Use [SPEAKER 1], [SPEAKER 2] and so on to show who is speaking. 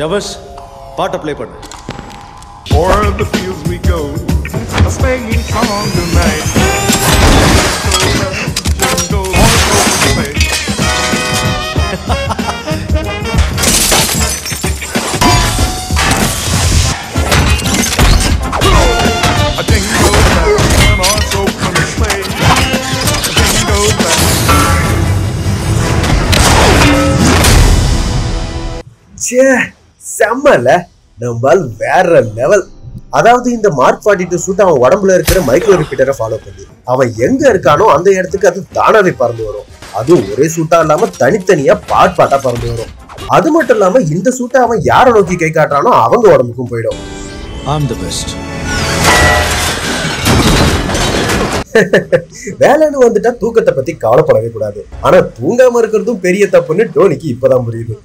[SPEAKER 1] ஜவஸ் பாட்டை ப்ளே பண்ணு
[SPEAKER 2] O'er the fields we go, a singing song tonight. Jingle, jingle, all the way. A jingle bell, and also from the sleigh. A jingle bell.
[SPEAKER 3] ச்சே செம்மல. நம்மால் வேற level அதாவது இந்த mark forty two suit அவன் உடம்புல இருக்கிற micro ரிப்பீட்டரை follow பண்ணி அவன் எங்க இருக்கானோ அந்த இடத்துக்கு அது தானாவே பறந்து வரும். அதுவும் ஒரே சூட்டா இல்லாம தனித்தனியா பாட் பாட்டா பறந்து வரும். அது மட்டும் இல்லாம இந்த சூட்டை அவன் யாரை நோக்கி கை காட்டுறானோ அவங்க உடம்புக்கும் போயிடும். வேலைன்னு வந்துட்டா தூக்கத்தை பத்தி கவலைப்படவே கூடாது. ஆனா தூங்காம இருக்கிறதும் பெரிய தப்புன்னு டோனிக்கு இப்பதான் புரியுது.